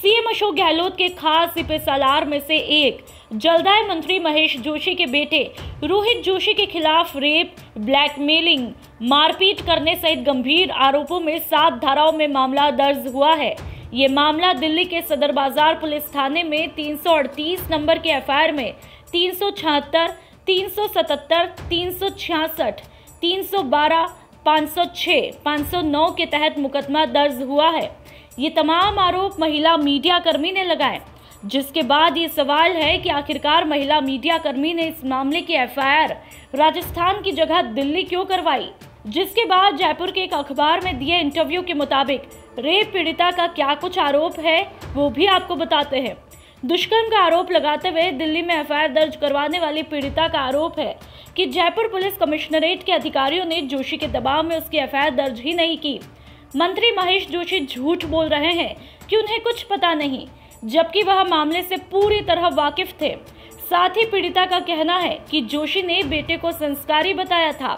CM Ashok Gehlot के खास सिपे सालार में से एक। जलदाय मंत्री महेश जोशी के बेटे, रोहित जोशी के खिलाफ रेप, ब्लैकमेलिंग, मारपीट करने सहित गंभीर आरोपों में सात धाराओं में मामला दर्ज हुआ है। ये मामला दिल्ली के सदर बाज़ार पुलिस थाने में 338 नंबर के एफआईआर में, तीन सौ छिहत्तर, तीन सौ सतहत्तर, तीन सौ छियासठ, तीन सौ बारह, पाँच सौ छः पाँच सौ नौ के तहत मुकदमा दर्ज हुआ है। ये तमाम आरोप महिला मीडिया कर्मी ने लगाए, जिसके बाद ये सवाल है कि आखिरकार महिला मीडिया कर्मी ने इस मामले की एफआईआर राजस्थान की जगह दिल्ली क्यों करवाई? जिसके बाद जयपुर के एक अखबार में दिए इंटरव्यू के मुताबिक, रेप पीड़िता का क्या कुछ आरोप है, वो भी आपको बताते हैं। दुष्कर्म का आरोप लगाते हुए दिल्ली में एफआईआर दर्ज करवाने वाली पीड़िता का आरोप है कि जयपुर पुलिस कमिश्नरेट के अधिकारियों ने जोशी के दबाव में उसकी एफआईआर दर्ज ही नहीं की। मंत्री महेश जोशी झूठ बोल रहे हैं कि उन्हें कुछ पता नहीं, जबकि वह मामले से पूरी तरह वाकिफ थे। साथ ही पीड़िता का कहना है कि जोशी ने बेटे को संस्कारी बताया था।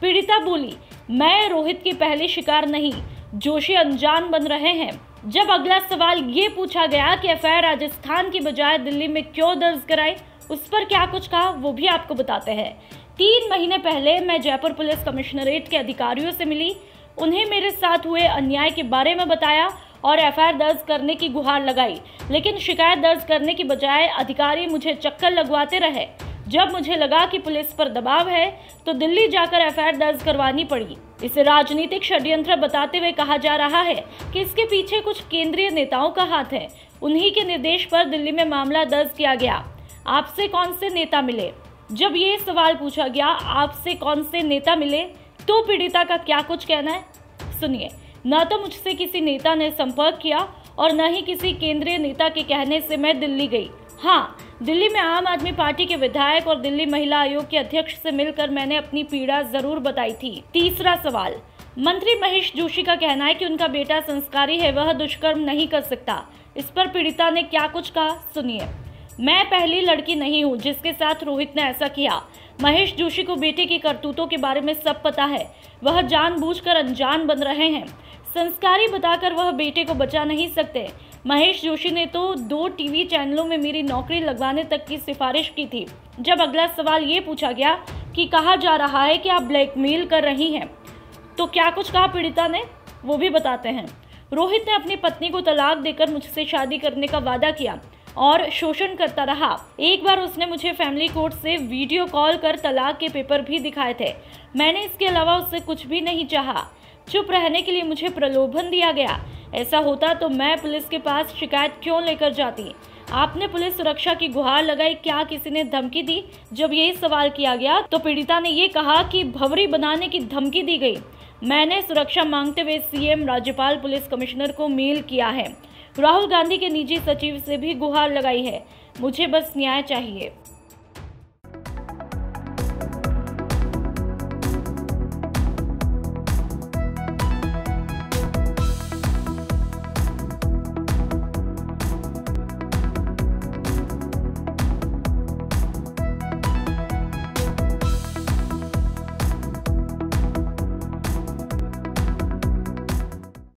पीड़िता बोली, मैं रोहित की पहली शिकार नहीं, जोशी अनजान बन रहे हैं। जब अगला सवाल ये पूछा गया कि एफआईआर राजस्थान की बजाय दिल्ली में क्यों दर्ज कराई, उस पर क्या कुछ कहा, वो भी आपको बताते हैं। तीन महीने पहले मैं जयपुर पुलिस कमिश्नरेट के अधिकारियों से मिली उन्हें मेरे साथ हुए अन्याय के बारे में बताया और एफआईआर दर्ज करने की गुहार लगाई। लेकिन शिकायत दर्ज करने की बजाय अधिकारी मुझे चक्कर लगवाते रहे। जब मुझे लगा कि पुलिस पर दबाव है तो दिल्ली जाकर एफआईआर दर्ज करवानी पड़ी। इसे राजनीतिक षड्यंत्र बताते हुए कहा जा रहा है कि इसके पीछे कुछ केंद्रीय नेताओं का हाथ है। उन्हीं के निर्देश पर दिल्ली में मामला दर्ज किया गया। आपसे कौन से नेता मिले? जब ये सवाल पूछा गया, आपसे कौन से नेता मिले? तो पीड़िता का क्या कुछ कहना है? सुनिए, न तो मुझसे किसी नेता ने संपर्क किया और न ही किसी केंद्रीय नेता के कहने से मैं दिल्ली गई। हाँ दिल्ली में आम आदमी पार्टी के विधायक और दिल्ली महिला आयोग के अध्यक्ष से मिलकर मैंने अपनी पीड़ा ज़रूर बताई थी। तीसरा सवाल, मंत्री महेश जोशी का कहना है कि उनका बेटा संस्कारी है, वह दुष्कर्म नहीं कर सकता। इस पर पीड़िता ने क्या कुछ कहा? सुनिए, मैं पहली लड़की नहीं हूँ जिसके साथ रोहित ने ऐसा किया। महेश जोशी को बेटे की करतूतों के बारे में सब पता है। वह जानबूझकर अनजान बन रहे हैं। संस्कारी बताकर वह बेटे को बचा नहीं सकते। महेश जोशी ने तो दो टीवी चैनलों में मेरी नौकरी लगवाने तक की सिफारिश की थी। जब अगला सवाल ये पूछा गया कि कहा जा रहा है कि आप ब्लैकमेल कर रही हैं तो क्या कुछ कहा पीड़िता ने? वो भी बताते हैं। रोहित ने अपनी पत्नी को तलाक देकर मुझसे शादी करने का वादा किया। और शोषण करता रहा। एक बार उसने मुझे फैमिली कोर्ट से वीडियो कॉल कर तलाक के पेपर भी दिखाए थे। मैंने इसके अलावा उससे कुछ भी नहीं चाहा। चुप रहने के लिए मुझे प्रलोभन दिया गया। ऐसा होता तो मैं पुलिस के पास शिकायत क्यों लेकर जाती? आपने पुलिस सुरक्षा की गुहार लगाई, क्या किसी ने धमकी दी? जब यही सवाल किया गया तो पीड़िता ने ये कहा कि भवरी बनाने की धमकी दी गई। मैंने सुरक्षा मांगते हुए सीएम राज्यपाल, पुलिस कमिश्नर को मेल किया है। राहुल गांधी के निजी सचिव से भी गुहार लगाई है। मुझे बस न्याय चाहिए।